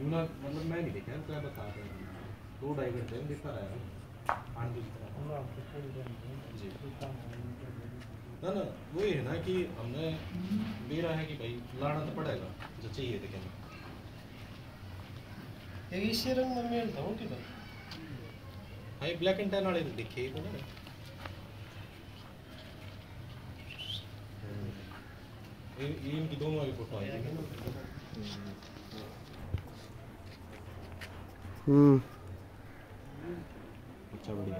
यूना मतलब मैं नहीं देखा क्या बता रहे हैं। दो ढाई घंटे में दिखता रहा है। की ना ना वो ये है ना कि हमने दे रहा है कि भाई लाना तो पड़ेगा जो चाहिए थे क्या एक इसी रंग में मेल था वो किधर? हाँ ब्लैक एंड टैन वाले तो दिखे ही ना। ये ये इनकी दोनों वाली फ़ोटो आई थी। हम्म अच्छा बढ़िया